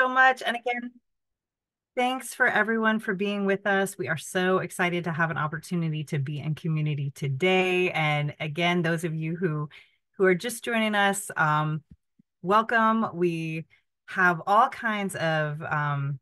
so much. And again, thanks for everyone for being with us. We are so excited to have an opportunity to be in community today. And again, those of you who who are just joining us, um, welcome. We have all kinds of um,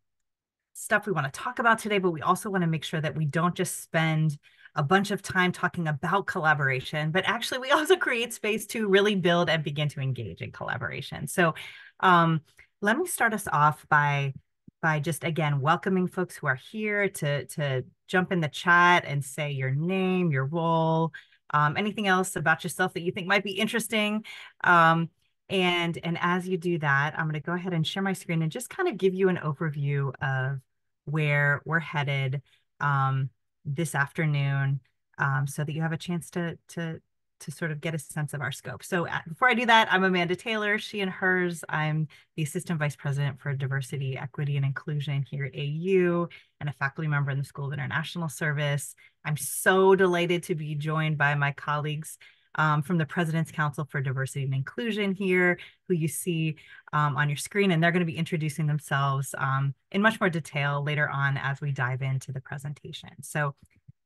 stuff we want to talk about today, but we also want to make sure that we don't just spend a bunch of time talking about collaboration, but actually we also create space to really build and begin to engage in collaboration. So um, let me start us off by by just again welcoming folks who are here to to jump in the chat and say your name, your role, um, anything else about yourself that you think might be interesting. Um, and and as you do that, I'm going to go ahead and share my screen and just kind of give you an overview of where we're headed um, this afternoon, um, so that you have a chance to to to sort of get a sense of our scope. So uh, before I do that, I'm Amanda Taylor, she and hers. I'm the Assistant Vice President for Diversity, Equity, and Inclusion here at AU and a faculty member in the School of International Service. I'm so delighted to be joined by my colleagues um, from the President's Council for Diversity and Inclusion here, who you see um, on your screen, and they're going to be introducing themselves um, in much more detail later on as we dive into the presentation. So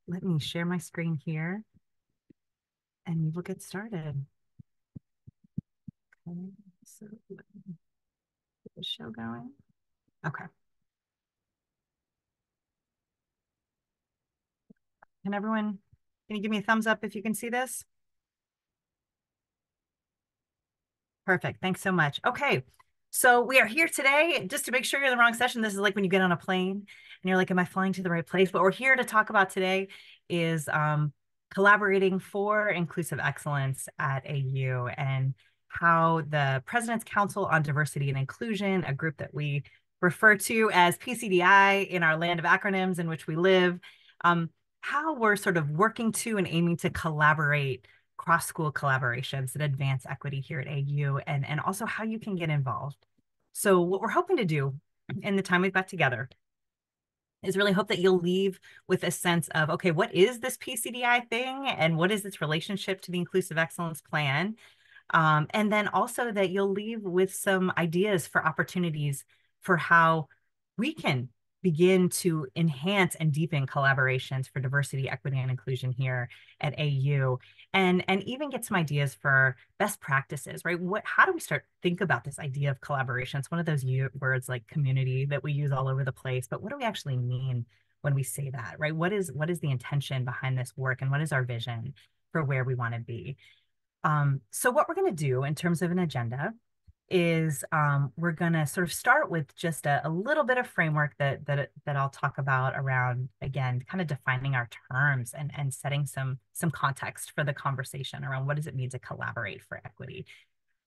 let me share my screen here and we will get started. Okay, so get the show going. Okay. Can everyone, can you give me a thumbs up if you can see this? Perfect. Thanks so much. Okay. So we are here today just to make sure you're in the wrong session. This is like when you get on a plane and you're like, am I flying to the right place? What we're here to talk about today is um, collaborating for inclusive excellence at AU and how the President's Council on Diversity and Inclusion, a group that we refer to as PCDI in our land of acronyms in which we live, um, how we're sort of working to and aiming to collaborate cross school collaborations that advance equity here at AU and, and also how you can get involved. So, what we're hoping to do in the time we've got together is really hope that you'll leave with a sense of okay what is this pcdi thing? And what is its relationship to the inclusive excellence plan? Um, and then also that you'll leave with some ideas for opportunities for how we can begin to enhance and deepen collaborations for diversity, equity, and inclusion here at AU, and and even get some ideas for best practices. Right? What? How do we start think about this idea of collaboration? It's one of those words like community that we use all over the place, but what do we actually mean when we say that? Right? What is what is the intention behind this work, and what is our vision for where we want to be? Um, so what we're going to do in terms of an agenda is um, we're going to sort of start with just a, a, little bit of framework that that that I'll talk about around again, kind of defining our terms and and setting some some context for the conversation around what does it mean to collaborate for equity.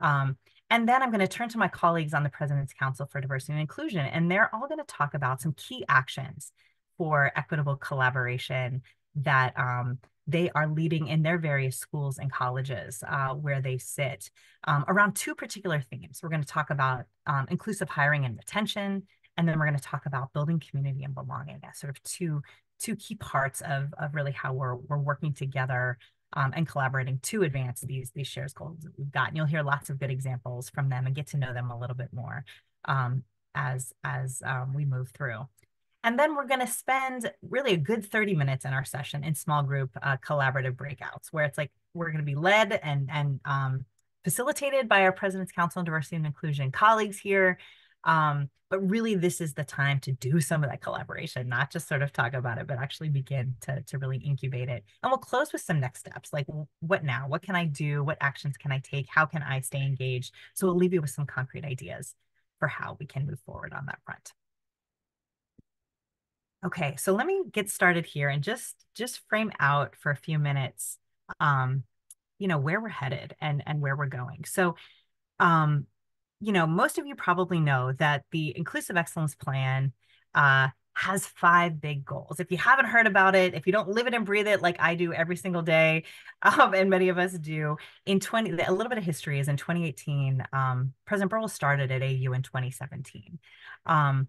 Um, and then I'm going to turn to my colleagues on the President's Council for Diversity and Inclusion, and they're all going to talk about some key actions for equitable collaboration that um, they are leading in their various schools and colleges uh, where they sit um, around two particular themes. We're going to talk about um, inclusive hiring and retention, and then we're going to talk about building community and belonging as sort of two, two key parts of, of really how we're, we're working together um, and collaborating to advance these, these shares goals that we've got. And you'll hear lots of good examples from them and get to know them a little bit more um, as, as um, we move through. And then we're going to spend really a good 30 minutes in our session in small group uh, collaborative breakouts, where it's like we're going to be led and, and um, facilitated by our President's Council on Diversity and Inclusion colleagues here. Um, but really, this is the time to do some of that collaboration, not just sort of talk about it, but actually begin to, to really incubate it. And we'll close with some next steps like what now? What can I do? What actions can I take? How can I stay engaged? So we'll leave you with some concrete ideas for how we can move forward on that front. Okay, so let me get started here and just just frame out for a few minutes, um, you know, where we're headed and and where we're going. So, um, you know, most of you probably know that the Inclusive Excellence Plan uh, has five big goals. If you haven't heard about it, if you don't live it and breathe it like I do every single day, um, and many of us do, in 20, a little bit of history is in 2018, um, President Burwell started at AU in 2017. Um,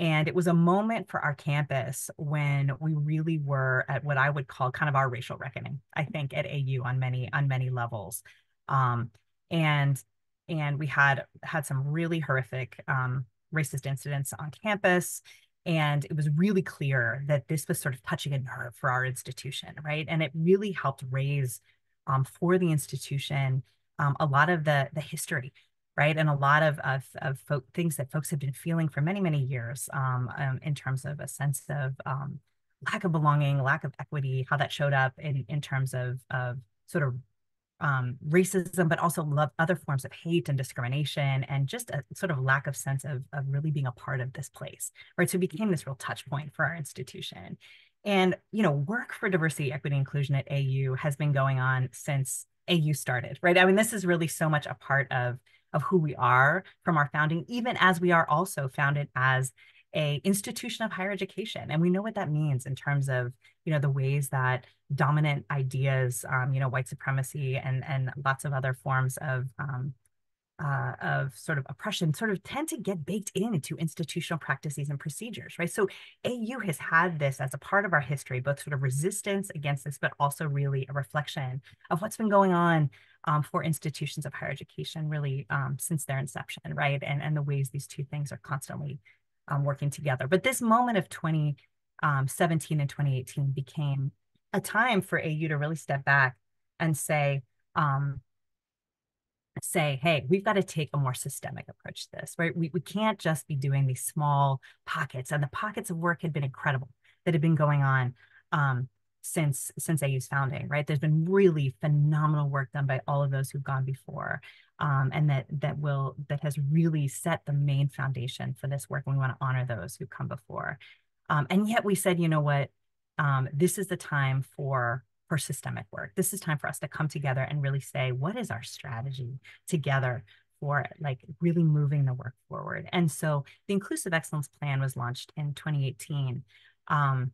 and it was a moment for our campus when we really were at what I would call kind of our racial reckoning, I think, at AU on many, on many levels. Um, and and we had had some really horrific um, racist incidents on campus. And it was really clear that this was sort of touching a nerve for our institution, right? And it really helped raise um, for the institution um, a lot of the, the history, right? And a lot of, of, of folk, things that folks have been feeling for many, many years um, um in terms of a sense of um, lack of belonging, lack of equity, how that showed up in, in terms of, of sort of um, racism, but also love other forms of hate and discrimination, and just a sort of lack of sense of, of really being a part of this place, right? So it became this real touch point for our institution. And, you know, work for diversity, equity, inclusion at AU has been going on since AU started, right? I mean, this is really so much a part of, of who we are from our founding, even as we are also founded as a institution of higher education and we know what that means in terms of you know the ways that dominant ideas um, you know white supremacy and and lots of other forms of um, uh, of sort of oppression sort of tend to get baked into institutional practices and procedures, right? So AU has had this as a part of our history, both sort of resistance against this, but also really a reflection of what's been going on um, for institutions of higher education really um, since their inception, right? And, and the ways these two things are constantly um, working together. But this moment of 2017 um, and 2018 became a time for AU to really step back and say, um, say, hey, we've got to take a more systemic approach to this, right? We, we can't just be doing these small pockets. And the pockets of work had been incredible that had been going on um, since since AU's founding, right? There's been really phenomenal work done by all of those who've gone before um, and that that will that has really set the main foundation for this work. And we want to honor those who come before. Um, and yet we said, you know what, um, this is the time for for systemic work. This is time for us to come together and really say, what is our strategy together for like really moving the work forward? And so the Inclusive Excellence Plan was launched in 2018. Um,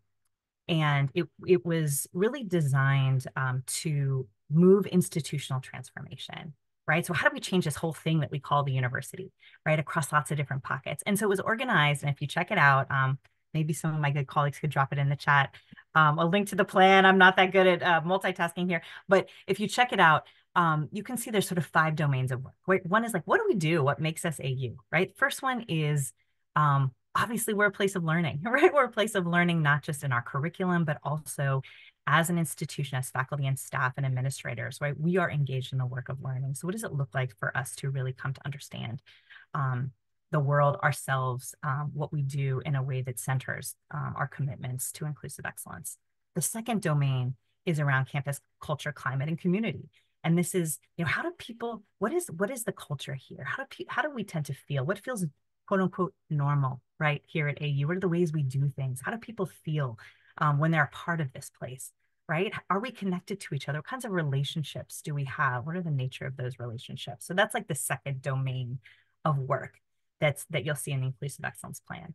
and it, it was really designed um, to move institutional transformation right? So how do we change this whole thing that we call the university, right, across lots of different pockets? And so it was organized, and if you check it out, um, maybe some of my good colleagues could drop it in the chat. Um, a link to the plan. I'm not that good at uh, multitasking here, but if you check it out, um, you can see there's sort of five domains of work. Right? One is like, what do we do? What makes us AU, right? First one is um, obviously we're a place of learning, right? We're a place of learning, not just in our curriculum, but also as an institution, as faculty and staff and administrators, right, we are engaged in the work of learning. So what does it look like for us to really come to understand um, the world, ourselves, um, what we do in a way that centers um, our commitments to inclusive excellence? The second domain is around campus culture, climate, and community. And this is, you know, how do people, what is what is the culture here? How do how do we tend to feel? What feels quote unquote normal, right, here at AU? What are the ways we do things? How do people feel? um, when they're a part of this place, right? Are we connected to each other? What kinds of relationships do we have? What are the nature of those relationships? So that's like the second domain of work that's that you'll see in the Inclusive Excellence Plan.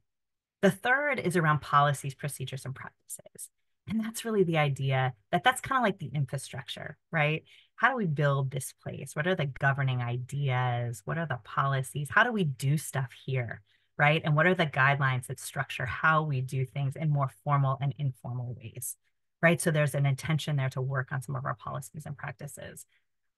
The third is around policies, procedures, and practices. And that's really the idea that that's kind of like the infrastructure, right? How do we build this place? What are the governing ideas? What are the policies? How do we do stuff here? right? And what are the guidelines that structure how we do things in more formal and informal ways, right? So there's an intention there to work on some of our policies and practices.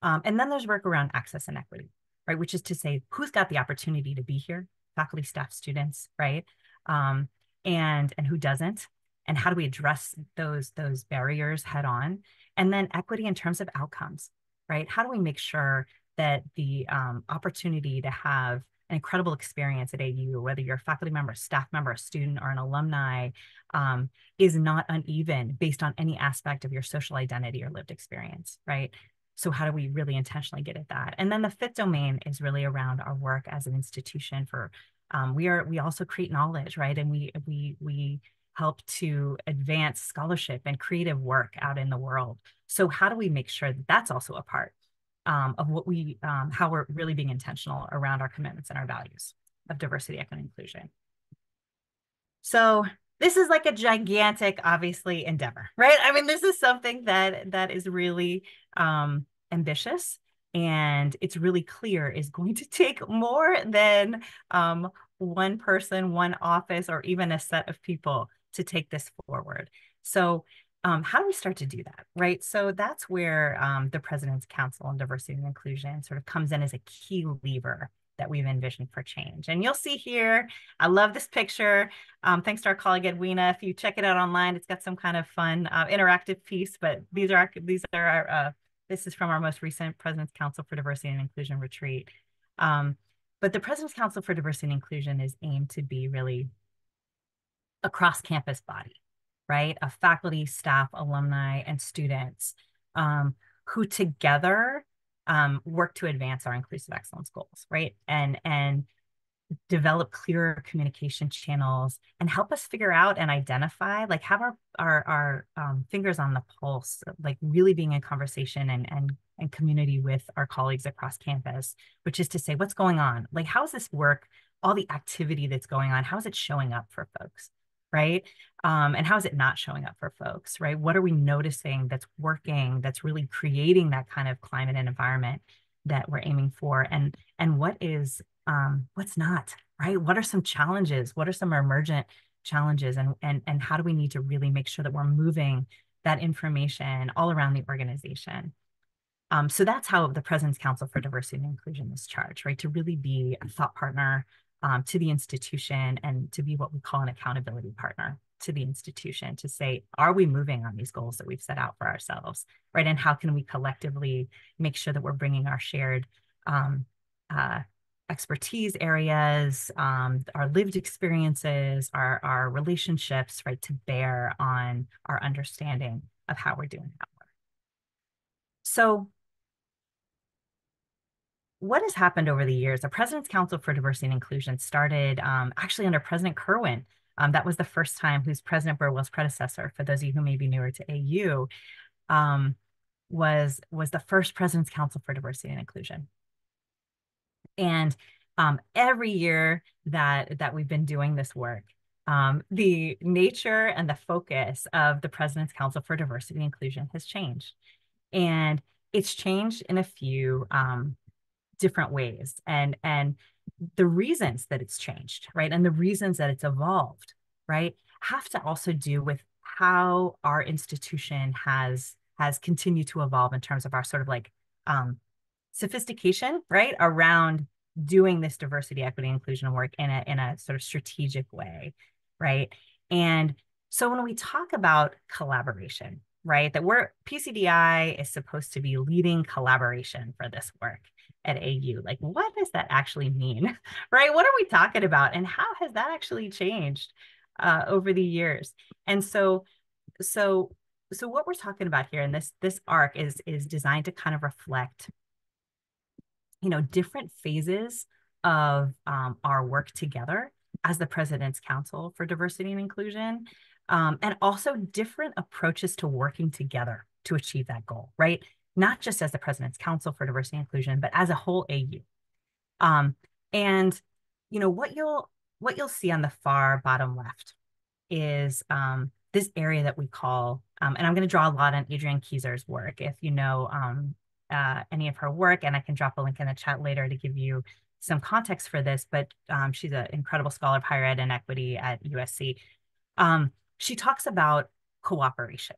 Um, and then there's work around access and equity, right? Which is to say, who's got the opportunity to be here, faculty, staff, students, right? Um, and and who doesn't? And how do we address those those barriers head on? And then equity in terms of outcomes, right? How do we make sure that the um, opportunity to have an incredible experience at AU, whether you're a faculty member, a staff member, a student, or an alumni, um, is not uneven based on any aspect of your social identity or lived experience, right? So how do we really intentionally get at that? And then the fifth domain is really around our work as an institution for um, we are we also create knowledge, right? And we we we help to advance scholarship and creative work out in the world. So how do we make sure that that's also a part um, of what we, um, how we're really being intentional around our commitments and our values of diversity, equity, and inclusion. So this is like a gigantic, obviously, endeavor, right? I mean, this is something that that is really um, ambitious and it's really clear is going to take more than um, one person, one office, or even a set of people to take this forward. So um, how do we start to do that right so that's where um, the president's council on diversity and inclusion sort of comes in as a key lever that we've envisioned for change. And you'll see here, I love this picture. Um, thanks to our colleague Edwina. If you check it out online, it's got some kind of fun uh, interactive piece, but these are, these are our, uh, this is from our most recent President's Council for Diversity and Inclusion retreat. Um, but the President's Council for Diversity and Inclusion is aimed to be really a cross campus body, right? Of faculty, staff, alumni, and students um, who together um, work to advance our inclusive excellence goals, right? And and develop clearer communication channels and help us figure out and identify like have our our, our um, fingers on the pulse like really being in conversation and and and community with our colleagues across campus which is to say what's going on like how's this work all the activity that's going on how is it showing up for folks right? Um, and how is it not showing up for folks right? What are we noticing that's working that's really creating that kind of climate and environment that we're aiming for? And and what is um, what's not right? What are some challenges? What are some emergent challenges? And and and how do we need to really make sure that we're moving that information all around the organization? Um, so that's how the President's Council for Diversity and Inclusion is charged, right? To really be a thought partner um, to the institution and to be what we call an accountability partner to the institution to say, are we moving on these goals that we've set out for ourselves, right? And how can we collectively make sure that we're bringing our shared um, uh, expertise areas, um, our lived experiences, our, our relationships, right, to bear on our understanding of how we're doing that work. So what has happened over the years? The President's Council for Diversity and Inclusion started um, actually under President Kerwin. Um, that was the first time, who's President Burwell's predecessor, for those of you who may be newer to AU, um, was, was the first President's Council for Diversity and Inclusion. And um, every year that, that we've been doing this work, um, the nature and the focus of the President's Council for Diversity and Inclusion has changed. And it's changed in a few um, different ways and and the reasons that it's changed right? And the reasons that it's evolved right? Have to also do with how our institution has has continued to evolve in terms of our sort of like um, sophistication right around doing this diversity equity inclusion work in a in a sort of strategic way right? And so when we talk about collaboration right that we're pcdi is supposed to be leading collaboration for this work at AU. Like, what does that actually mean? right? What are we talking about? And how has that actually changed uh, over the years? And so, so, so what we're talking about here in this this arc is is designed to kind of reflect, you know, different phases of um, our work together as the President's Council for Diversity and Inclusion, um, and also different approaches to working together to achieve that goal, right? not just as the President's Council for Diversity and Inclusion, but as a whole AU. Um, and you know what you'll what you'll see on the far bottom left is um, this area that we call, um, and I'm going to draw a lot on Adrienne Kezar's work. If you know um, uh, any of her work, and I can drop a link in the chat later to give you some context for this, but um, she's an incredible scholar of higher ed and equity at USC. She talks about cooperation,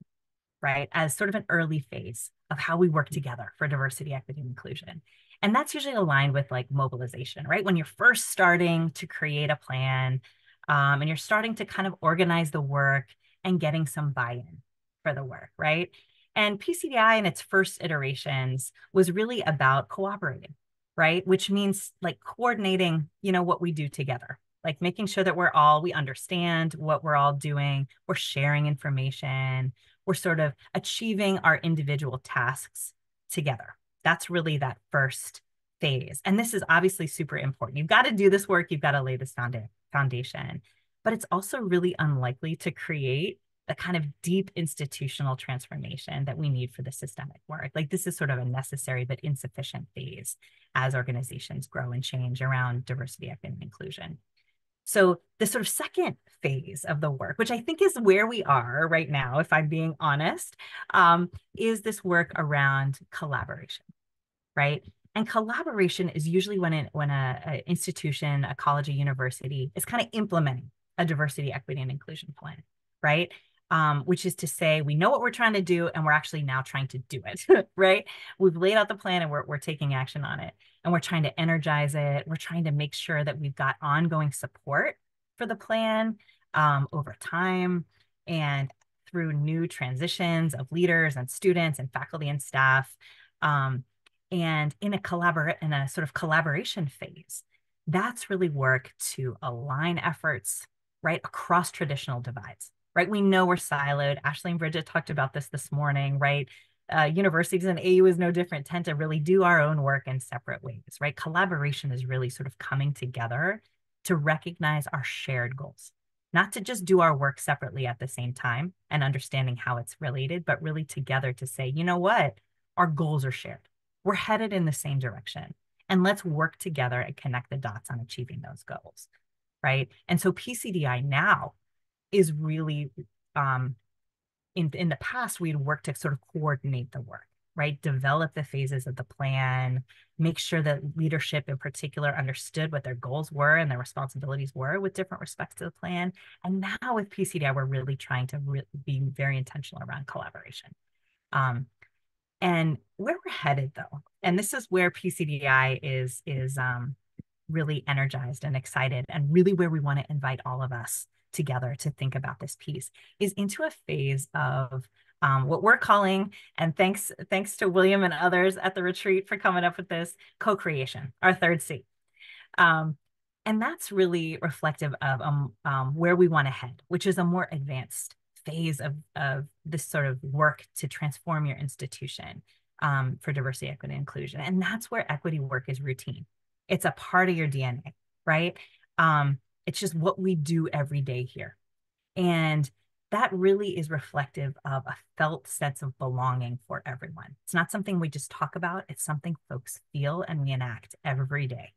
right, as sort of an early phase of how we work together for diversity, equity, and inclusion. And that's usually aligned with like mobilization, right? When you're first starting to create a plan um, and you're starting to kind of organize the work and getting some buy in for the work, right? And PCDI in its first iterations was really about cooperating, right? Which means like coordinating, you know, what we do together, like making sure that we're all, we understand what we're all doing, we're sharing information, we're sort of achieving our individual tasks together. That's really that first phase. And this is obviously super important. You've got to do this work, you've got to lay this foundation. But it's also really unlikely to create the kind of deep institutional transformation that we need for the systemic work. Like this is sort of a necessary but insufficient phase as organizations grow and change around diversity, equity, and inclusion. So the sort of second phase of the work, which I think is where we are right now, if I'm being honest, um, is this work around collaboration, right? And collaboration is usually when it, when a, a institution, a college, a university is kind of implementing a diversity, equity, and inclusion plan, right? Um, which is to say, we know what we're trying to do, and we're actually now trying to do it, right? We've laid out the plan, and we're we're taking action on it. And we're trying to energize it. We're trying to make sure that we've got ongoing support for the plan um, over time and through new transitions of leaders and students and faculty and staff. Um, and in a collaborate in a sort of collaboration phase, that's really work to align efforts right across traditional divides. Right, we know we're siloed. Ashley and Bridget talked about this this morning. Right, uh, universities and AU is no different, tend to really do our own work in separate ways, right? Collaboration is really sort of coming together to recognize our shared goals, not to just do our work separately at the same time and understanding how it's related, but really together to say, you know what? Our goals are shared. We're headed in the same direction. And let's work together and connect the dots on achieving those goals, right? And so PCDI now is really um, in, in the past, we'd worked to sort of coordinate the work, right? Develop the phases of the plan, make sure that leadership in particular understood what their goals were and their responsibilities were with different respects to the plan. And now with PCDI, we're really trying to re be very intentional around collaboration. Um, and where we're headed though, and this is where PCDI is, is um, really energized and excited and really where we want to invite all of us together to think about this piece is into a phase of um, what we're calling, and thanks thanks to William and others at the retreat for coming up with this co-creation, our third C. Um, and that's really reflective of um, um, where we want to head, which is a more advanced phase of, of this sort of work to transform your institution um, for diversity, equity, and inclusion. And that's where equity work is routine. It's a part of your DNA, right? It's just what we do every day here. And that really is reflective of a felt sense of belonging for everyone. It's not something we just talk about, it's something folks feel and we enact every day.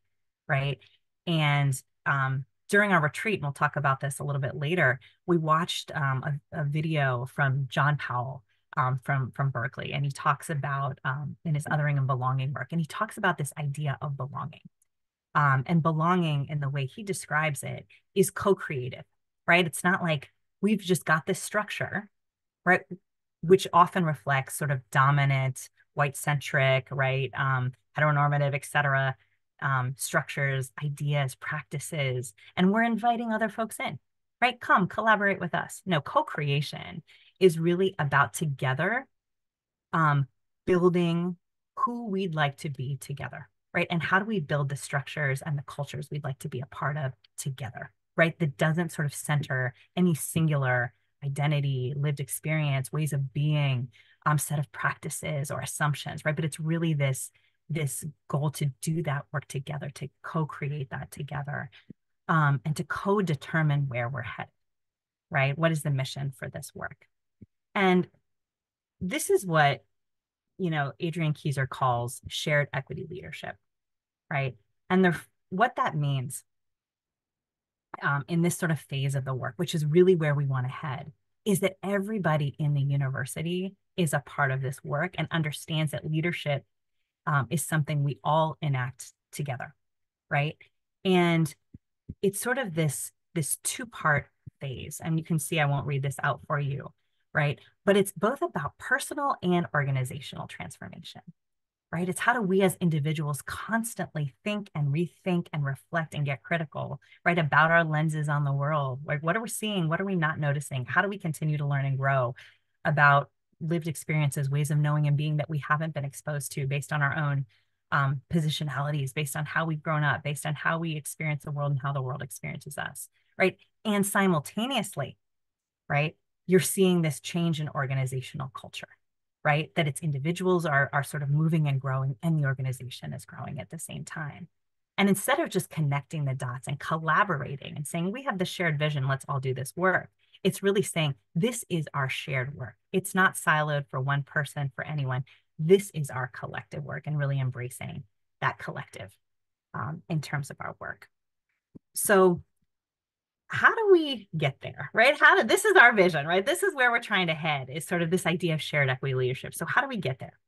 Right. And um, during our retreat, and we'll talk about this a little bit later, we watched um, a, a, video from John Powell um, from, from Berkeley, and he talks about um, in his othering and belonging work, and he talks about this idea of belonging um, and belonging in the way he describes it is co-creative right? It's not like we've just got this structure right? Which often reflects sort of dominant white centric right? Um, heteronormative etc um, structures ideas practices and we're inviting other folks in right? Come collaborate with us. No co-creation is really about together um, building who we'd like to be together right? And how do we build the structures and the cultures we'd like to be a part of together, right? That doesn't sort of center any singular identity, lived experience, ways of being, um, set of practices or assumptions, right? But it's really this this goal to do that work together, to co-create that together, um, and to co-determine where we're headed, right? What is the mission for this work? And this is what you know Adrian Kezar calls shared equity leadership right? And what that means um, in this sort of phase of the work, which is really where we want to head, is that everybody in the university is a part of this work and understands that leadership um, is something we all enact together, right? And it's sort of this this two part phase, and you can see I won't read this out for you, right? But it's both about personal and organizational transformation right? It's how do we as individuals constantly think and rethink and reflect and get critical, right, about our lenses on the world. Like, what are we seeing? What are we not noticing? How do we continue to learn and grow about lived experiences, ways of knowing and being that we haven't been exposed to based on our own um, positionalities, based on how we've grown up, based on how we experience the world and how the world experiences us, right? And simultaneously, right, you're seeing this change in organizational culture right? That its individuals are, are sort of moving and growing and the organization is growing at the same time. And instead of just connecting the dots and collaborating and saying, we have the shared vision, let's all do this work, it's really saying, this is our shared work. It's not siloed for one person, for anyone. This is our collective work and really embracing that collective um, in terms of our work. So how do we get there right? How do this is our vision right? This is where we're trying to head is sort of this idea of shared equity leadership. So how do we get there?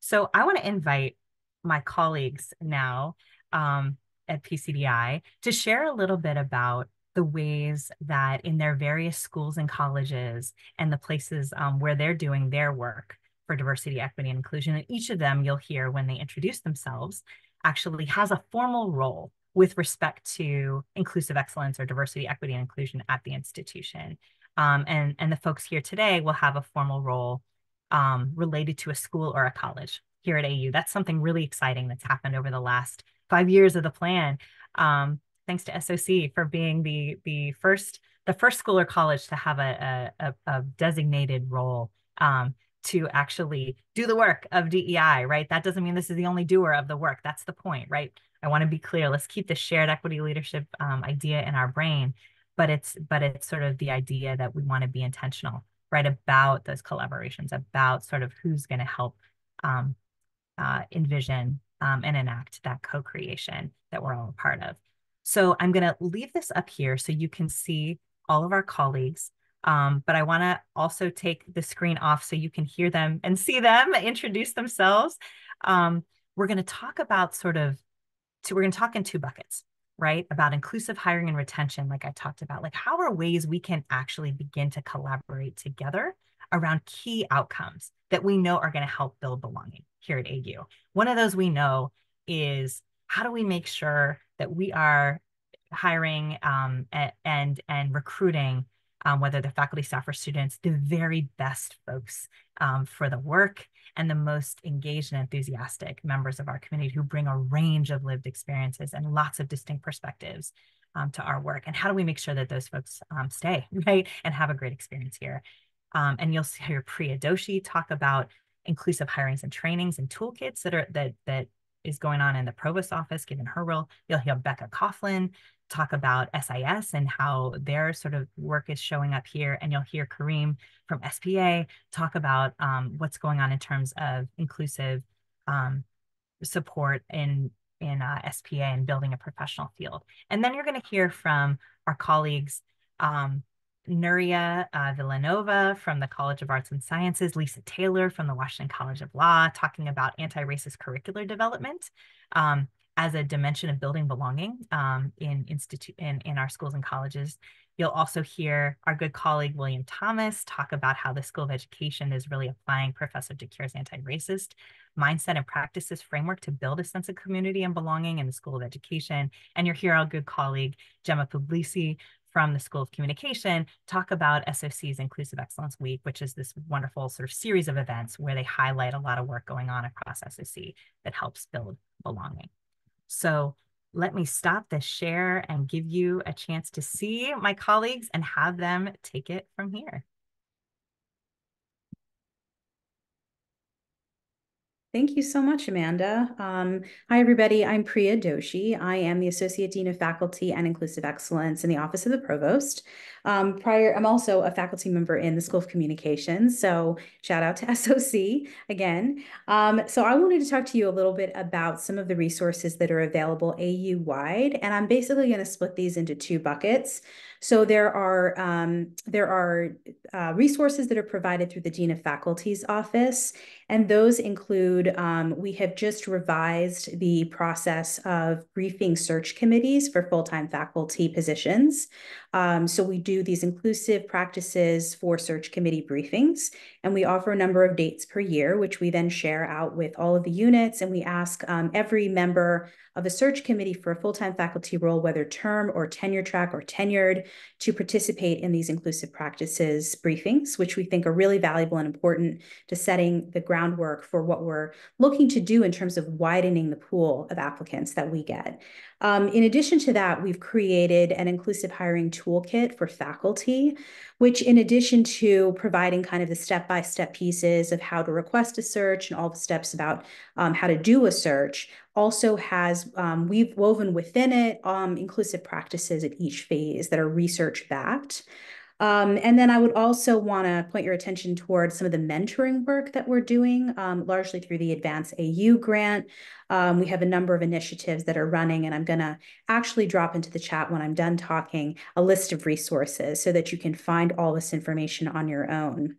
So i want to invite my colleagues now um, at pcdi to share a little bit about the ways that in their various schools and colleges and the places um, where they're doing their work for diversity equity and inclusion and each of them you'll hear when they introduce themselves actually has a formal role with respect to inclusive excellence or diversity, equity, and inclusion at the institution. Um, and, and the folks here today will have a formal role um, related to a school or a college here at AU. That's something really exciting that's happened over the last five years of the plan. Um, thanks to SOC for being the the first the first school or college to have a a, a designated role um, to actually do the work of DEI. Right. That doesn't mean this is the only doer of the work. That's the point. Right. I want to be clear. Let's keep the shared equity leadership um, idea in our brain, but it's but it's sort of the idea that we want to be intentional, right, about those collaborations, about sort of who's going to help um, uh, envision um, and enact that co-creation that we're all a part of. So I'm going to leave this up here so you can see all of our colleagues. Um, but I want to also take the screen off so you can hear them and see them introduce themselves. Um, we're going to talk about sort of two, we're going to talk in two buckets, right? About inclusive hiring and retention, like I talked about, like how are ways we can actually begin to collaborate together around key outcomes that we know are going to help build belonging here at AU. One of those we know is how do we make sure that we are hiring um, and, and recruiting um, whether the faculty, staff, or students, the very best folks um, for the work and the most engaged and enthusiastic members of our community who bring a range of lived experiences and lots of distinct perspectives um, to our work. And how do we make sure that those folks um, stay, right, and have a great experience here? Um, and you'll hear Priya Doshi talk about inclusive hirings and trainings and toolkits that are that that is going on in the provost office, given her role. You'll hear Becca Coughlin talk about SIS and how their sort of work is showing up here. And you'll hear Kareem from SPA talk about um, what's going on in terms of inclusive um, support in, in uh, SPA and building a professional field. And then you're going to hear from our colleagues, um, Nuria uh, Villanueva from the College of Arts and Sciences, Lisa Taylor from the Washington College of Law, talking about anti-racist curricular development. Um, as a dimension of building belonging um, in institute in, in our schools and colleges. You'll also hear our good colleague William Thomas talk about how the School of Education is really applying Professor DeCuire's anti-racist mindset and practices framework to build a sense of community and belonging in the School of Education. And you'll hear our good colleague Gemma Puglisi from the School of Communication talk about SOC's Inclusive Excellence Week, which is this wonderful sort of series of events where they highlight a lot of work going on across SOC that helps build belonging. So let me stop the share and give you a chance to see my colleagues and have them take it from here. Thank you so much, Amanda. Um, hi, everybody. I'm Priya Doshi. I am the Associate Dean of Faculty and Inclusive Excellence in the Office of the Provost. Um, prior, I'm also a faculty member in the School of Communications. So shout out to SOC again. Um, so I wanted to talk to you a little bit about some of the resources that are available AU-wide. And I'm basically going to split these into two buckets. So there are um, there are uh, resources that are provided through the Dean of Faculty's office, and those include um, we have just revised the process of briefing search committees for full-time faculty positions. Um, so we do these inclusive practices for search committee briefings, and we offer a number of dates per year, which we then share out with all of the units, and we ask um, every member of a search committee for a full-time faculty role, whether term or tenure track or tenured, to participate in these inclusive practices briefings, which we think are really valuable and important to setting the groundwork for what we're looking to do in terms of widening the pool of applicants that we get. Um, in addition to that, we've created an inclusive hiring toolkit for faculty, which in addition to providing kind of the step-by-step pieces of how to request a search and all the steps about um, how to do a search, also has, um, we've woven within it um, inclusive practices at each phase that are research backed. Um, and then I would also want to point your attention towards some of the mentoring work that we're doing, um, largely through the Advance AU grant. Um, we have a number of initiatives that are running, and I'm going to actually drop into the chat when I'm done talking a list of resources so that you can find all this information on your own.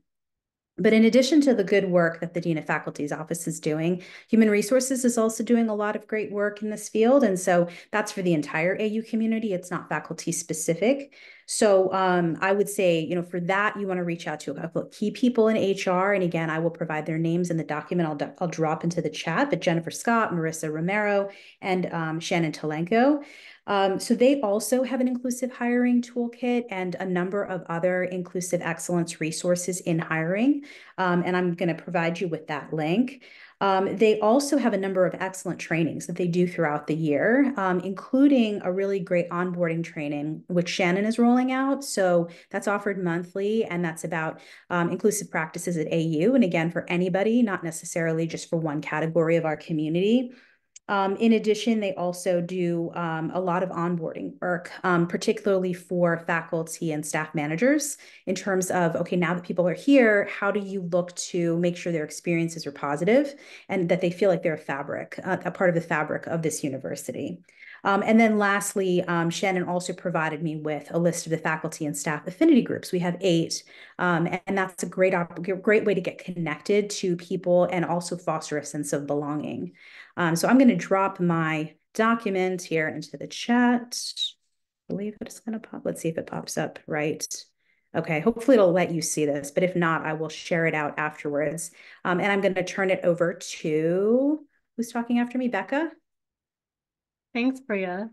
But in addition to the good work that the Dean of Faculty's office is doing, Human Resources is also doing a lot of great work in this field. And so that's for the entire AU community. It's not faculty specific. So um, I would say, you know, for that, you want to reach out to a couple of key people in HR. And again, I will provide their names in the document. I'll, I'll drop into the chat, but Jennifer Scott, Marissa Romero, and um, Shannon Talenko. Um, so they also have an inclusive hiring toolkit and a number of other inclusive excellence resources in hiring. Um, and I'm going to provide you with that link. Um, they also have a number of excellent trainings that they do throughout the year, um, including a really great onboarding training, which Shannon is rolling out. So that's offered monthly, and that's about um, inclusive practices at AU. And again, for anybody, not necessarily just for one category of our community. Um, in addition, they also do um, a lot of onboarding work, um, particularly for faculty and staff managers in terms of, okay, now that people are here, how do you look to make sure their experiences are positive and that they feel like they're a fabric, uh, a part of the fabric of this university. Um, and then lastly, um, Shannon also provided me with a list of the faculty and staff affinity groups. We have eight, um, and that's a great, great way to get connected to people and also foster a sense of belonging. Um, so I'm going to drop my document here into the chat. I believe it's going to pop. Let's see if it pops up right. Okay, hopefully it'll let you see this, but if not, I will share it out afterwards. Um, and I'm going to turn it over to, who's talking after me, Becca? Thanks, Priya.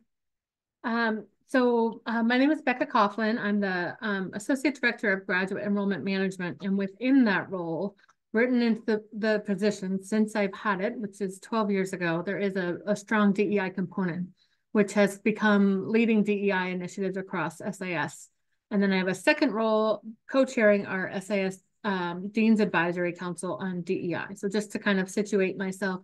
Um, so uh, my name is Becca Coughlin. I'm the um, Associate Director of Graduate Enrollment Management. And within that role, written into the, the position since I've had it, which is 12 years ago, there is a, a strong DEI component, which has become leading DEI initiatives across SIS. And then I have a second role co-chairing our SIS um, Dean's Advisory Council on DEI. So just to kind of situate myself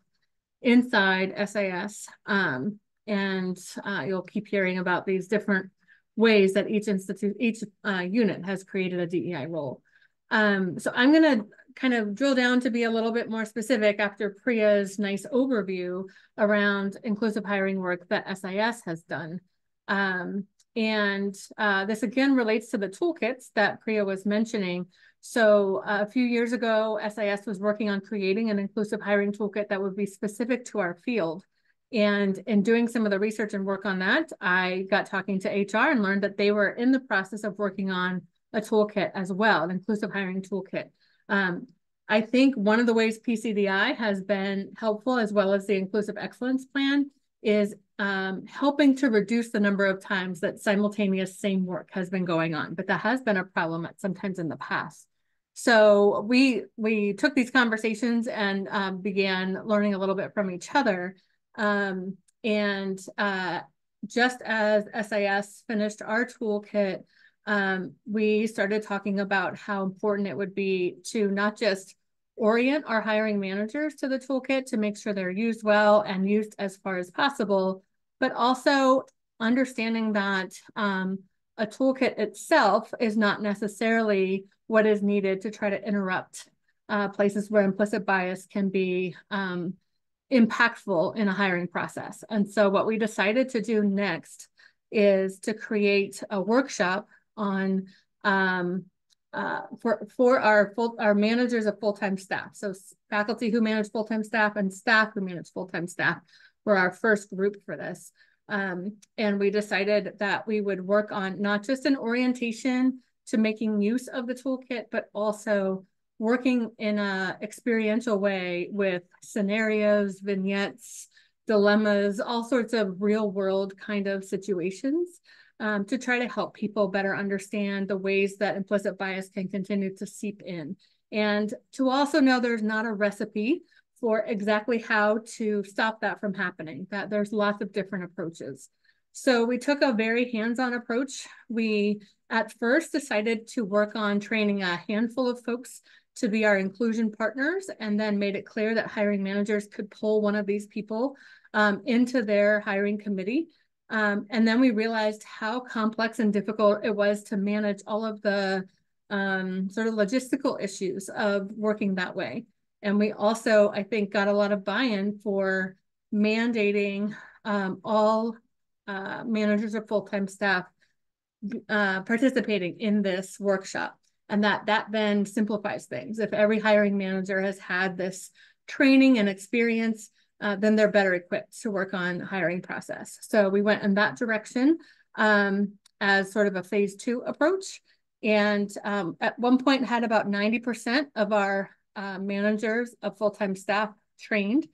inside SIS, um, and uh, you'll keep hearing about these different ways that each institute, each uh, unit has created a DEI role. Um, so I'm going to kind of drill down to be a little bit more specific after Priya's nice overview around inclusive hiring work that SIS has done. Um, and uh, this again relates to the toolkits that Priya was mentioning. So uh, a few years ago, SIS was working on creating an inclusive hiring toolkit that would be specific to our field. And in doing some of the research and work on that, I got talking to HR and learned that they were in the process of working on a toolkit as well, an inclusive hiring toolkit. Um, I think one of the ways PCDI has been helpful, as well as the Inclusive Excellence Plan, is um, helping to reduce the number of times that simultaneous same work has been going on. But that has been a problem at sometimes in the past. So we we took these conversations and um, began learning a little bit from each other. Um, and uh, just as SIS finished our toolkit, um, we started talking about how important it would be to not just orient our hiring managers to the toolkit to make sure they're used well and used as far as possible, but also understanding that um, a toolkit itself is not necessarily what is needed to try to interrupt uh, places where implicit bias can be um, impactful in a hiring process. And so what we decided to do next is to create a workshop on um, uh, for for our full our managers of full-time staff. So faculty who manage full-time staff and staff who manage full-time staff were our first group for this. Um, and we decided that we would work on not just an orientation to making use of the toolkit, but also working in a experiential way with scenarios, vignettes, dilemmas, all sorts of real world kind of situations um, to try to help people better understand the ways that implicit bias can continue to seep in. And to also know there's not a recipe for exactly how to stop that from happening, that there's lots of different approaches. So we took a very hands-on approach. We at first decided to work on training a handful of folks to be our inclusion partners and then made it clear that hiring managers could pull one of these people um, into their hiring committee um, and then we realized how complex and difficult it was to manage all of the um, sort of logistical issues of working that way. And we also, I think, got a lot of buy-in for mandating um, all uh, managers or full-time staff uh, participating in this workshop. and that that then simplifies things. If every hiring manager has had this training and experience, uh, then they're better equipped to work on hiring process. So we went in that direction um, as sort of a phase two approach. And um, at one point had about 90% of our uh, managers of full-time staff trained.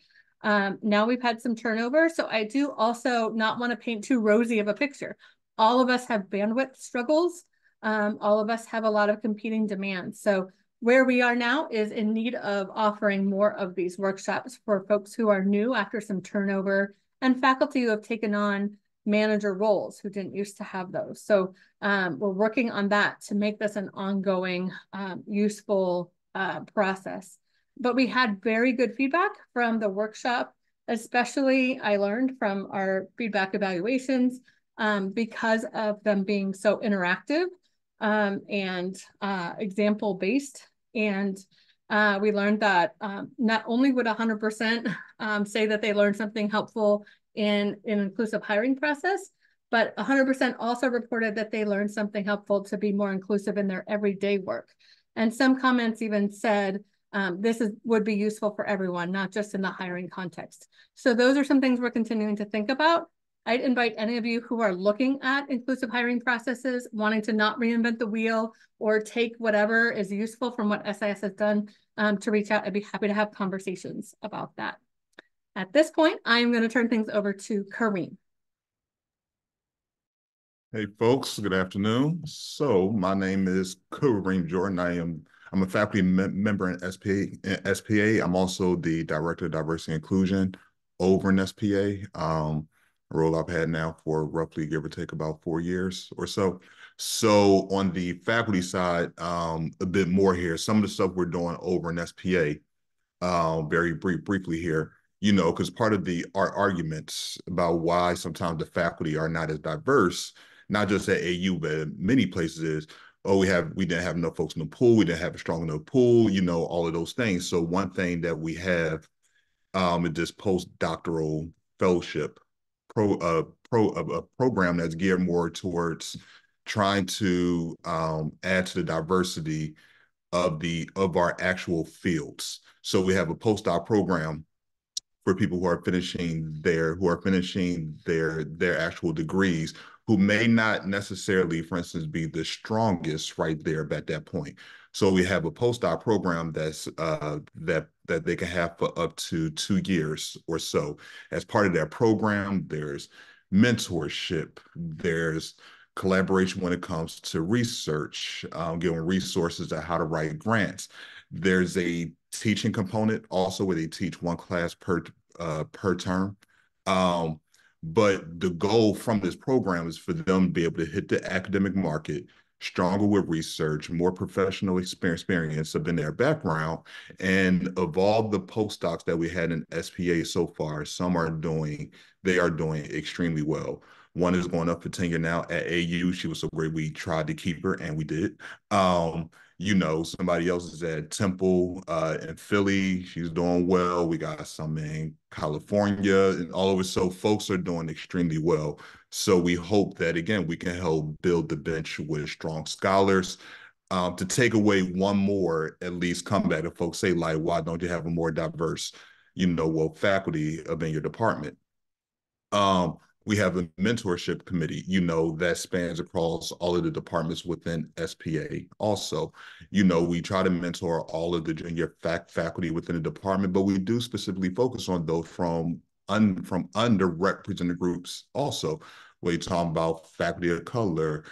Um, now we've had some turnover. So I do also not want to paint too rosy of a picture. All of us have bandwidth struggles. Um, all of us have a lot of competing demands. So where we are now is in need of offering more of these workshops for folks who are new after some turnover and faculty who have taken on manager roles who didn't used to have those. So um, we're working on that to make this an ongoing, um, useful uh, process. But we had very good feedback from the workshop, especially I learned from our feedback evaluations um, because of them being so interactive um, and uh, example based. And uh, we learned that um, not only would 100% um, say that they learned something helpful in an inclusive hiring process, but 100% also reported that they learned something helpful to be more inclusive in their everyday work. And some comments even said, um, this is would be useful for everyone, not just in the hiring context. So those are some things we're continuing to think about. I'd invite any of you who are looking at inclusive hiring processes, wanting to not reinvent the wheel or take whatever is useful from what SIS has done um, to reach out. I'd be happy to have conversations about that. At this point, I'm going to turn things over to Kareem. Hey folks, good afternoon. So my name is Kareem Jordan. I am I'm a faculty me member in SPA, SPA. I'm also the director of diversity and inclusion over in SPA. Um, role I've had now for roughly give or take about four years or so. So on the faculty side, um, a bit more here. Some of the stuff we're doing over in SPA, uh, very brief, briefly here, you know, because part of the our arguments about why sometimes the faculty are not as diverse, not just at AU, but many places is, oh, we have we didn't have enough folks in the pool, we didn't have a strong enough pool, you know, all of those things. So one thing that we have um, is this postdoctoral fellowship pro uh, pro uh, a program that's geared more towards trying to um, add to the diversity of the of our actual fields. So we have a postdoc program for people who are finishing their who are finishing their their actual degrees who may not necessarily, for instance, be the strongest right there at that point. So we have a postdoc program that's uh, that that they can have for up to two years or so. As part of that program, there's mentorship, there's collaboration when it comes to research, um, giving resources on how to write grants. There's a teaching component also where they teach one class per uh, per term. Um, but the goal from this program is for them to be able to hit the academic market stronger with research, more professional experience in their background. And of all the postdocs that we had in SPA so far, some are doing, they are doing extremely well. One is going up for tenure now at AU. She was so great. We tried to keep her and we did. Um, you know, somebody else is at Temple uh, in Philly. She's doing well. We got some in California and all over. So folks are doing extremely well. So we hope that again we can help build the bench with strong scholars. Um, to take away one more, at least come back to folks say like, why don't you have a more diverse, you know, well faculty of in your department? Um, we have a mentorship committee, you know, that spans across all of the departments within SPA. Also, you know, we try to mentor all of the junior fac faculty within the department, but we do specifically focus on those from un from underrepresented groups also. We talk about faculty of color,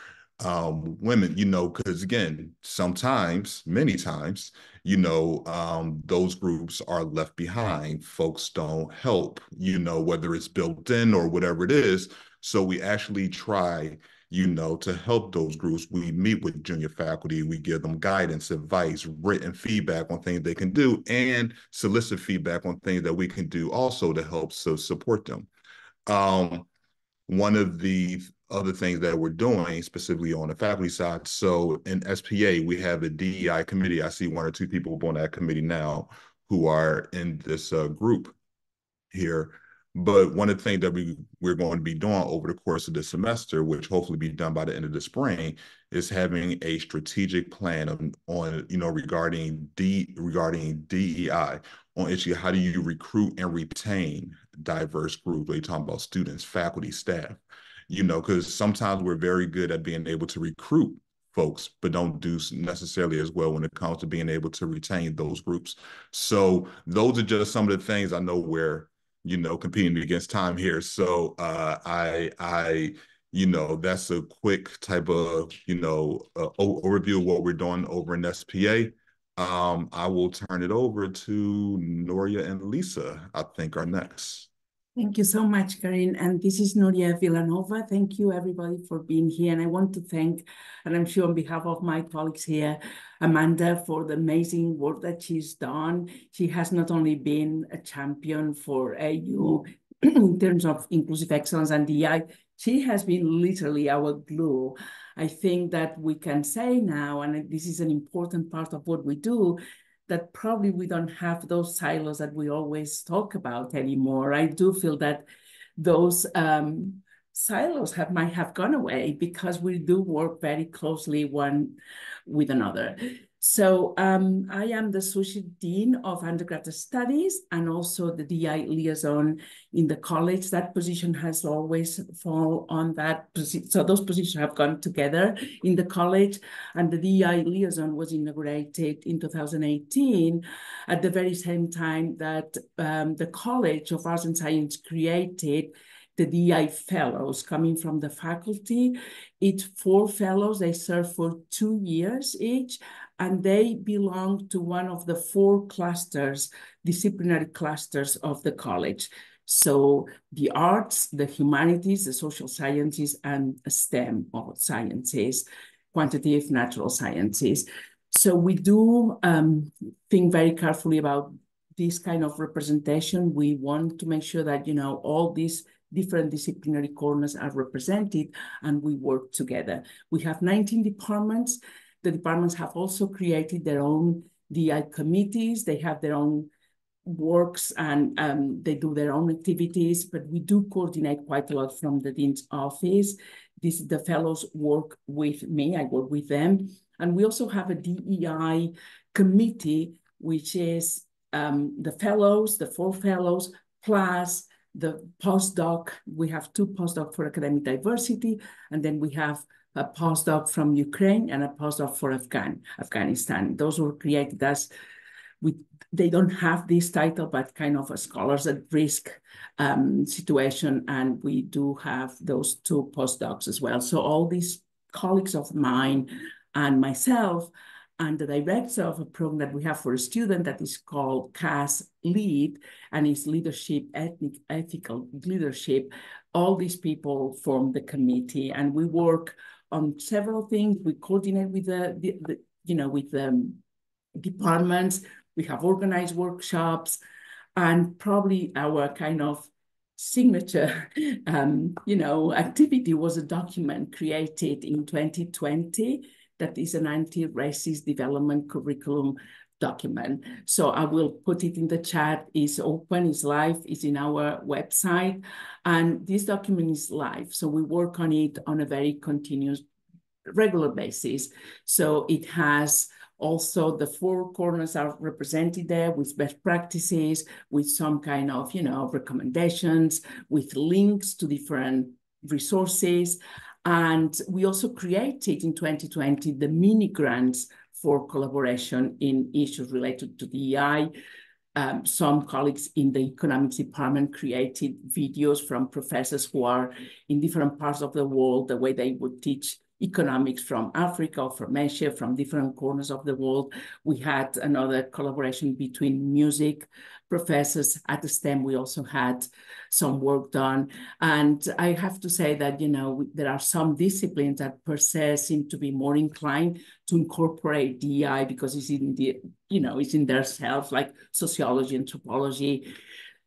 um, women, you know, because again, sometimes, many times, you know, um, those groups are left behind. Folks don't help, you know, whether it's built in or whatever it is. So we actually try, you know, to help those groups. We meet with junior faculty, we give them guidance, advice, written feedback on things they can do, and solicit feedback on things that we can do also to help so support them. Um, one of the other things that we're doing specifically on the faculty side. So in SPA, we have a DEI committee. I see one or two people on that committee now who are in this uh, group here. But one of the things that we, we're going to be doing over the course of the semester, which hopefully be done by the end of the spring, is having a strategic plan on, on you know, regarding D regarding DEI on issue how do you recruit and retain diverse groups? We're talking about students, faculty, staff? You know, because sometimes we're very good at being able to recruit folks, but don't do necessarily as well when it comes to being able to retain those groups. So those are just some of the things I know where you know, competing against time here. So uh, I, I, you know, that's a quick type of, you know, uh, overview of what we're doing over in SPA. Um, I will turn it over to Nuria and Lisa, I think are next. Thank you so much, Karin. And this is Nuria Villanueva. Thank you, everybody, for being here. And I want to thank, and I'm sure on behalf of my colleagues here, Amanda, for the amazing work that she's done. She has not only been a champion for AU in terms of inclusive excellence and DI, she has been literally our glue. I think that we can say now, and this is an important part of what we do, that probably we don't have those silos that we always talk about anymore. I do feel that those um, silos have might have gone away because we do work very closely one with another. So um, I am the Associate Dean of Undergraduate Studies and also the DI liaison in the college. That position has always fall on that position. So those positions have gone together in the college. And the DI liaison was inaugurated in 2018 at the very same time that um, the College of Arts and Science created the DI fellows coming from the faculty. It's four fellows, they serve for two years each, and they belong to one of the four clusters, disciplinary clusters of the college. So the arts, the humanities, the social sciences, and STEM or sciences, quantitative natural sciences. So we do um, think very carefully about this kind of representation. We want to make sure that, you know, all these different disciplinary corners are represented and we work together. We have 19 departments the departments have also created their own DI committees. They have their own works and um, they do their own activities, but we do coordinate quite a lot from the Dean's office. This, the fellows work with me, I work with them. And we also have a DEI committee, which is um, the fellows, the four fellows, plus the postdoc. We have two postdoc for academic diversity, and then we have a postdoc from Ukraine and a postdoc for Afghan Afghanistan. Those were created as we they don't have this title, but kind of a scholars at risk um, situation. And we do have those two postdocs as well. So all these colleagues of mine and myself and the director of a program that we have for a student that is called CAS LEAD and is leadership, ethnic, ethical leadership. All these people form the committee and we work on several things. We coordinate with the, the, the you know, with the um, departments. We have organized workshops, and probably our kind of signature, um, you know, activity was a document created in 2020 that is an anti-racist development curriculum document. So I will put it in the chat. It's open, it's live, it's in our website. And this document is live. So we work on it on a very continuous, regular basis. So it has also the four corners are represented there with best practices, with some kind of, you know, recommendations, with links to different resources. And we also created in 2020 the mini grants for collaboration in issues related to DEI. Um, some colleagues in the economics department created videos from professors who are in different parts of the world, the way they would teach economics from Africa, from Asia, from different corners of the world. We had another collaboration between music professors at the STEM. We also had some work done. And I have to say that, you know, there are some disciplines that per se seem to be more inclined to incorporate DI because it's in the, you know, it's in their self, like sociology, anthropology,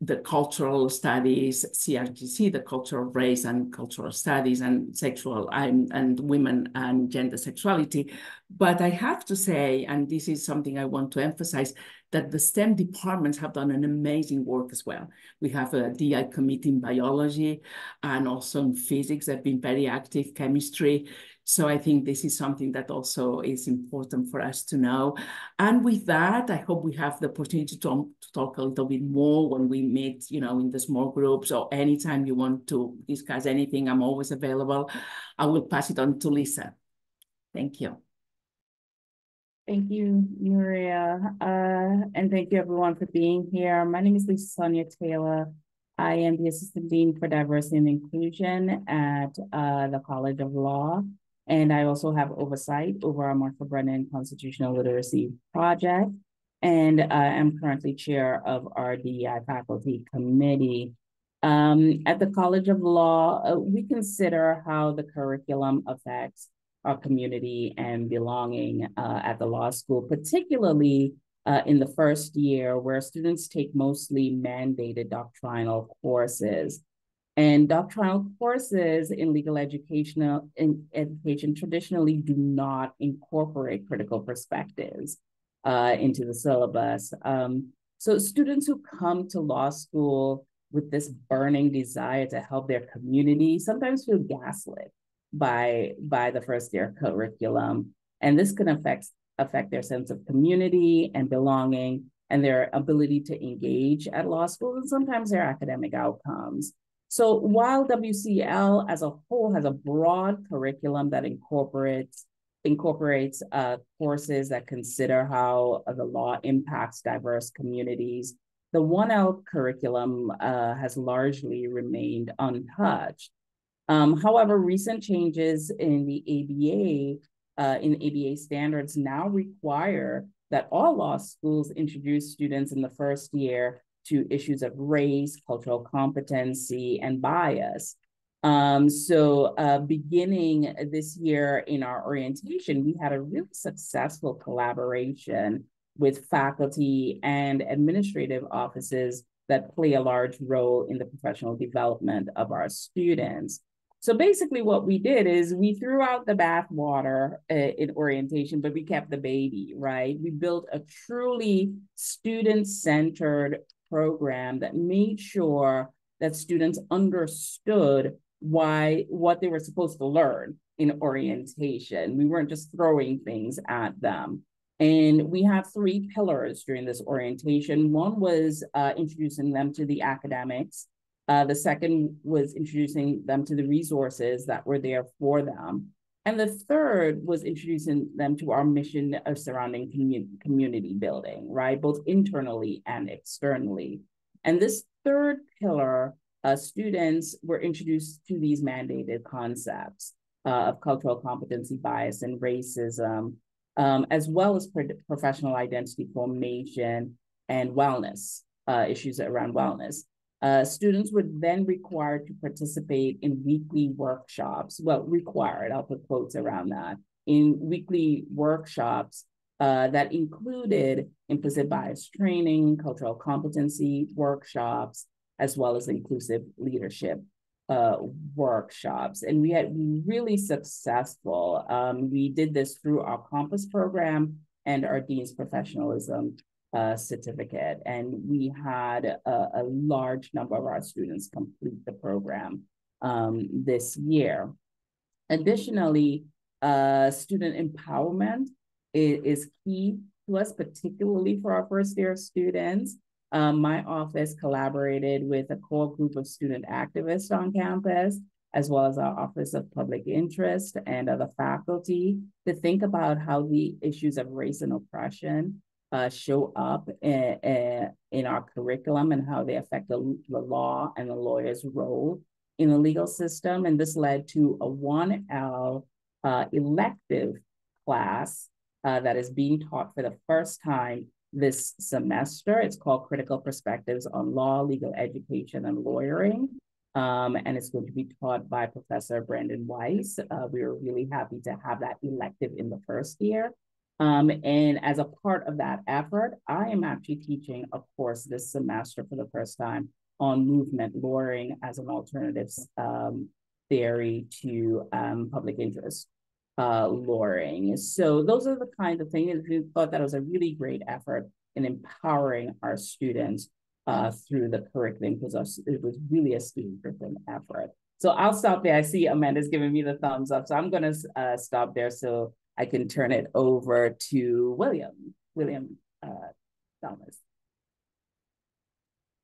the cultural studies, CRGC, the culture of race and cultural studies and sexual and, and women and gender sexuality. But I have to say, and this is something I want to emphasize, that the STEM departments have done an amazing work as well. We have a DI committee in biology and also in physics. They've been very active, chemistry. So I think this is something that also is important for us to know. And with that, I hope we have the opportunity to talk, to talk a little bit more when we meet, you know, in the small groups or anytime you want to discuss anything, I'm always available. I will pass it on to Lisa. Thank you. Thank you, Maria. Uh, and thank you everyone for being here. My name is Lisa Sonia Taylor. I am the Assistant Dean for Diversity and Inclusion at uh, the College of Law. And I also have oversight over our Marshall-Brennan Constitutional Literacy Project. And uh, I'm currently chair of our DEI faculty committee. Um, at the College of Law, uh, we consider how the curriculum affects our community and belonging uh, at the law school, particularly uh, in the first year where students take mostly mandated doctrinal courses. And doctrinal courses in legal educational in education traditionally do not incorporate critical perspectives uh, into the syllabus. Um, so students who come to law school with this burning desire to help their community sometimes feel gaslit by by the first year curriculum and this can affect affect their sense of community and belonging and their ability to engage at law school and sometimes their academic outcomes so while wcl as a whole has a broad curriculum that incorporates incorporates uh, courses that consider how the law impacts diverse communities the 1l curriculum uh, has largely remained untouched. Um, however, recent changes in the ABA, uh, in ABA standards now require that all law schools introduce students in the first year to issues of race, cultural competency, and bias. Um, so uh, beginning this year in our orientation, we had a really successful collaboration with faculty and administrative offices that play a large role in the professional development of our students. So basically, what we did is we threw out the bathwater uh, in orientation, but we kept the baby, right? We built a truly student centered program that made sure that students understood why what they were supposed to learn in orientation. We weren't just throwing things at them. And we have three pillars during this orientation. One was uh, introducing them to the academics uh, the second was introducing them to the resources that were there for them. And the third was introducing them to our mission of surrounding commun- community building, right? Both internally and externally. And this third pillar, uh, students were introduced to these mandated concepts uh, of cultural competency bias and racism, um, as well as pro- professional identity formation and wellness, uh, issues around wellness. Uh, students were then required to participate in weekly workshops. Well, required, I'll put quotes around that, in weekly workshops uh, that included implicit bias training, cultural competency workshops, as well as inclusive leadership uh, workshops. And we had really successful. Um, we did this through our Compass program and our Dean's Professionalism uh, certificate. And we had a, a, large number of our students complete the program um, this year. Additionally, uh, student empowerment is, is, key to us, particularly for our first year students. Um, my office collaborated with a core group of student activists on campus, as well as our Office of Public Interest and other faculty, to think about how the issues of race and oppression uh, show up in, in, our curriculum and how they affect the, the law and the lawyer's role in the legal system. And this led to a 1L uh, elective class uh, that is being taught for the first time this semester. It's called Critical Perspectives on Law, Legal Education, and Lawyering. Um, and it's going to be taught by Professor Brandon Weiss. Uh, we were really happy to have that elective in the first year. Um, and as a part of that effort, I am actually teaching a course this semester for the first time on movement lawyering as an alternative um, theory to um, public interest uh, lawyering. So those are the kind of things we thought that was a really great effort in empowering our students uh, through the curriculum because it was really a student-driven effort. So I'll stop there. I see Amanda's giving me the thumbs up. So I'm going to uh, stop there so I can turn it over to William, William uh, Thomas.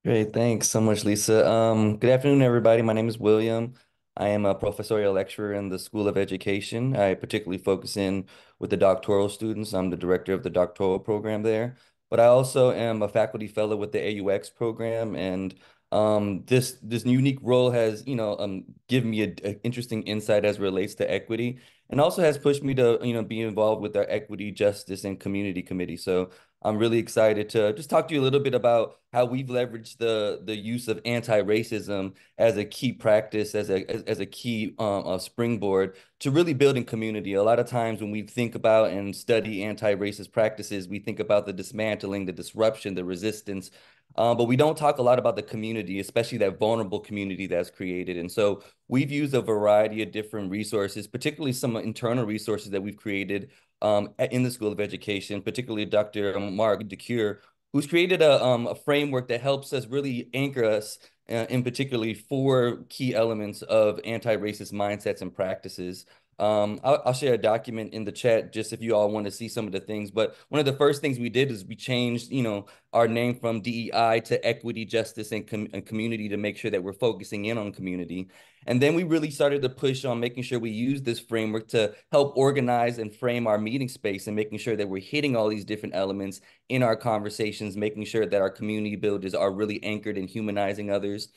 Great, thanks so much, Lisa. Um, good afternoon, everybody. My name is William. I am a professorial lecturer in the School of Education. I particularly focus in with the doctoral students. I'm the director of the doctoral program there. But I also am a faculty fellow with the AUX program, and um, this this unique role has, you know, um, given me an interesting insight as relates to equity, and also has pushed me to, you know, be involved with our equity, justice, and community committee. So I'm really excited to just talk to you a little bit about how we've leveraged the the use of anti-racism as a key practice, as a as, as a key um, a springboard to really building community. A lot of times when we think about and study anti-racist practices, we think about the dismantling, the disruption, the resistance, uh, but we don't talk a lot about the community, especially that vulnerable community that's created. And so we've used a variety of different resources, particularly some internal resources that we've created um, in the School of Education, particularly Dr. Mark DeCure, who's created a, um, a framework that helps us really anchor us uh, in particularly four key elements of anti-racist mindsets and practices. Um, I'll, I'll, share a document in the chat just if you all want to see some of the things. But one of the first things we did is we changed, you know, our name from DEI to equity, justice, and, com and community to make sure that we're focusing in on community. And then we really started to push on making sure we use this framework to help organize and frame our meeting space and making sure that we're hitting all these different elements in our conversations, making sure that our community builders are really anchored in humanizing others.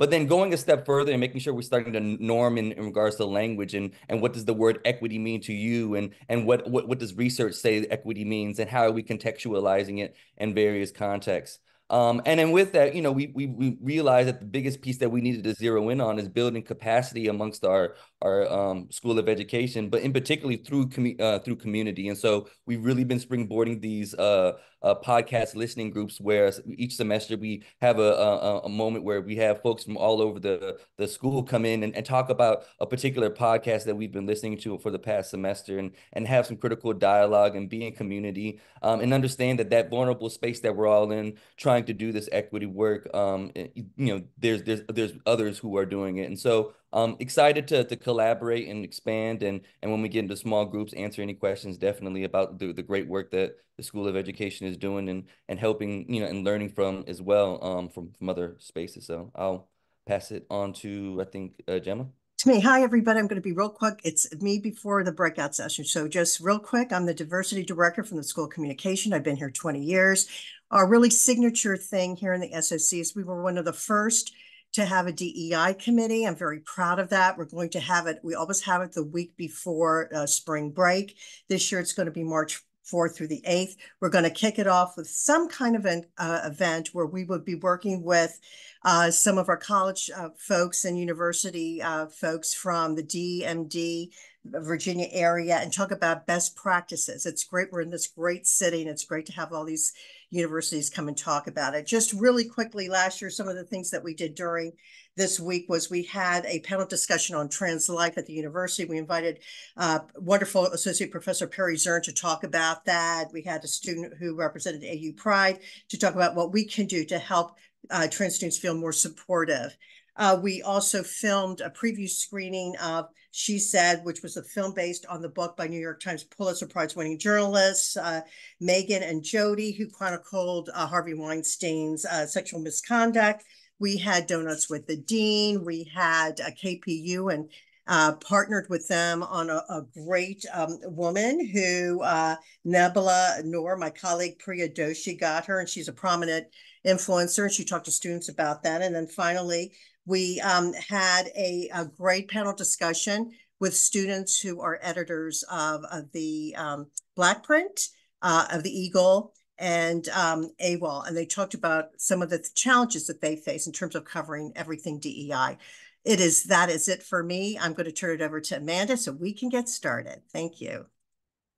But then going a step further and making sure we're starting to norm in, in regards to language and and what does the word equity mean to you and and what what what does research say equity means and how are we contextualizing it in various contexts. Um, and then with that, you know, we, we we realized that the biggest piece that we needed to zero in on is building capacity amongst our our um, school of education, but in particularly through commu- uh, through community. And so we've really been springboarding these uh, uh, podcast listening groups where each semester we have a, a, a moment where we have folks from all over the the school come in and, and talk about a particular podcast that we've been listening to for the past semester and and have some critical dialogue and be in community um, and understand that that vulnerable space that we're all in trying to do this equity work um, you know there's there's there's others who are doing it and so um excited to to collaborate and expand and and when we get into small groups answer any questions definitely about the, the great work that the school of education is doing and and helping you know and learning from as well um from from other spaces so i'll pass it on to i think uh, gemma to me. Hi, everybody. I'm going to be real quick. It's me before the breakout session. So just real quick, I'm the diversity director from the School of Communication. I've been here 20 years. Our really signature thing here in the SOC is we were one of the first to have a DEI committee. I'm very proud of that. We're going to have it, we always have it the week before uh, spring break. This year it's going to be March 4th through the 8th. We're going to kick it off with some kind of an uh, event where we would be working with uh, some of our college uh, folks and university uh, folks from the DMD Virginia area and talk about best practices. It's great. We're in this great city and it's great to have all these universities come and talk about it. Just really quickly, last year, some of the things that we did during this week was we had a panel discussion on trans life at the university. We invited uh, wonderful Associate Professor Perry Zurn to talk about that. We had a student who represented AU Pride to talk about what we can do to help uh, trans students feel more supportive. Uh, we also filmed a preview screening of She Said, which was a film based on the book by New York Times Pulitzer Prize winning journalists, uh, Megan and Jodi, who chronicled uh, Harvey Weinstein's uh, sexual misconduct. We had Donuts with the Dean. We had a KPU and uh, partnered with them on a, a great um, woman who uh, Nebula Noor, my colleague Priya Doshi, got her, and she's a prominent influencer. And she talked to students about that. And then finally, we um, had a, a, great panel discussion with students who are editors of, of the um, Blackprint, uh, of the Eagle, and um, AWOL. And they talked about some of the challenges that they face in terms of covering everything DEI. It is that is it for me. I'm going to turn it over to Amanda so we can get started. Thank you.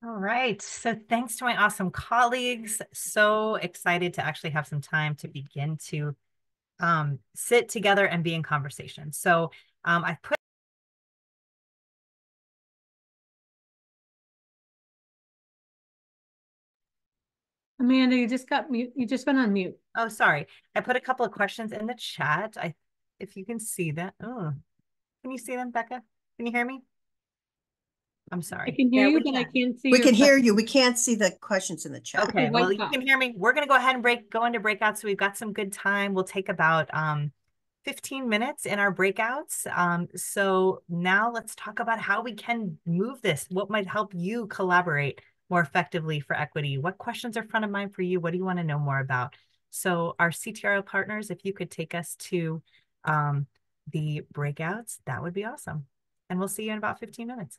All right. So thanks to my awesome colleagues. So excited to actually have some time to begin to um, sit together and be in conversation. So um, I've put Amanda, you just got mute. You just went on mute. Oh, sorry. I put a couple of questions in the chat. I, if you can see that. Oh, can you see them, Becca? Can you hear me? I'm sorry. I can hear Yeah, you, we but I can. can't see. We can hear you. We can't see the questions in the chat. Okay, well, you can hear me. We're gonna go ahead and break, go into breakouts. So we've got some good time. We'll take about um 15 minutes in our breakouts. Um, so now let's talk about how we can move this. What might help you collaborate more effectively for equity? What questions are front of mind for you? What do you want to know more about? So our CTRL partners, if you could take us to um the breakouts, that would be awesome. And we'll see you in about 15 minutes.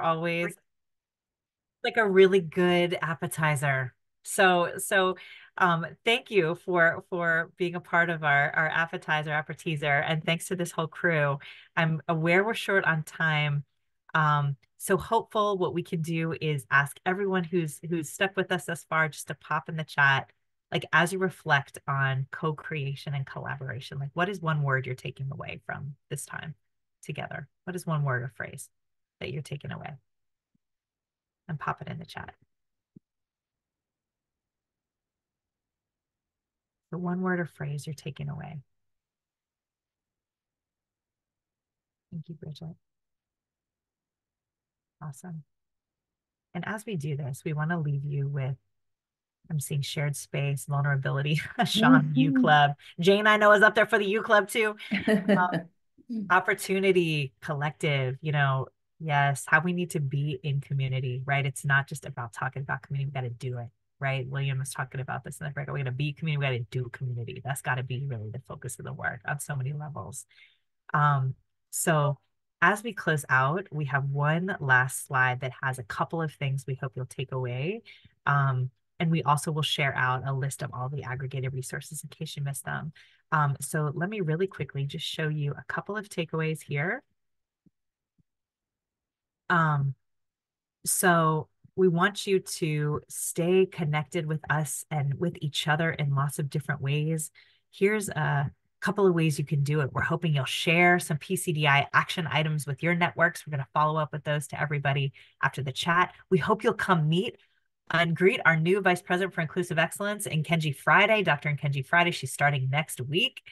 Always like a really good appetizer. So so um thank you for for being a part of our our appetizer appetizer and thanks to this whole crew. I'm aware we're short on time. Um so hopeful what we can do is ask everyone who's who's stuck with us thus far just to pop in the chat like as you reflect on co-creation and collaboration like what is one word you're taking away from this time together? What is one word or phrase that you're taking away? and pop it in the chat. The one word or phrase you're taking away. Thank you, Bridget. Awesome. And as we do this, we want to leave you with I'm seeing shared space, vulnerability, Sean, U Mhm. Club. Jane, I know, is up there for the U Club too. Um, opportunity, collective, you know, yes, how we need to be in community, right? It's not just about talking about community, we got to do it, right? William was talking about this in the break. We got to be community, we got to do community. That's got to be really the focus of the work on so many levels. Um, so as we close out, we have one last slide that has a couple of things we hope you'll take away. Um, and we also will share out a list of all the aggregated resources in case you missed them. Um, so let me really quickly just show you a couple of takeaways here. Um, so we want you to stay connected with us and with each other in lots of different ways. Here's a couple of ways you can do it. We're hoping you'll share some PCDI action items with your networks. We're going to follow up with those to everybody after the chat. We hope you'll come meet and greet our new Vice President for Inclusive Excellence, Kenji Friday, Dr. Kenji Friday. She's starting next week.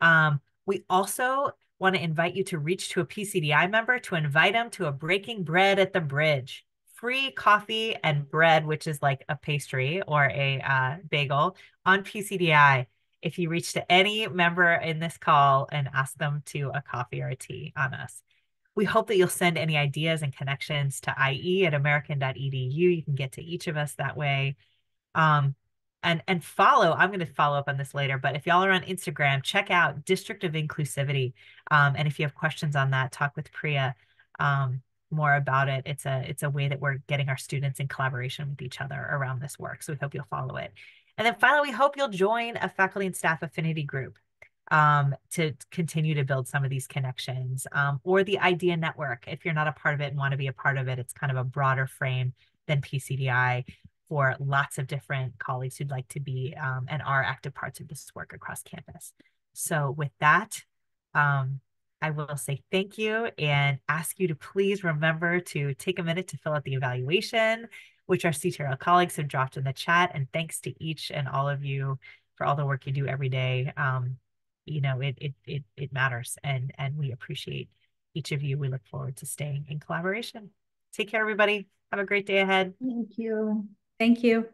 Um, we also want to invite you to reach to a PCDI member to invite them to a Breaking Bread at the Bridge. Free coffee and bread, which is like a pastry or a uh, bagel on PCDI. If you reach to any member in this call and ask them to a coffee or a tea on us. We hope that you'll send any ideas and connections to IE at american.edu. You can get to each of us that way. Um, and and follow, I'm going to follow up on this later, but if y'all are on Instagram, check out District of Inclusivity. Um, and if you have questions on that, talk with Priya um, more about it. It's a it's a way that we're getting our students in collaboration with each other around this work. So we hope you'll follow it. And then finally, we hope you'll join a faculty and staff affinity group um, to continue to build some of these connections um, or the idea network. If you're not a part of it and want to be a part of it, it's kind of a broader frame than PCDI for lots of different colleagues who'd like to be um, and are active parts of this work across campus. So with that, um, I will say thank you and ask you to please remember to take a minute to fill out the evaluation, which our CTRL colleagues have dropped in the chat. And thanks to each and all of you for all the work you do every day. Um, you know, it, it, it, it matters and, and we appreciate each of you. We look forward to staying in collaboration. Take care, everybody. Have a great day ahead. Thank you. Thank you.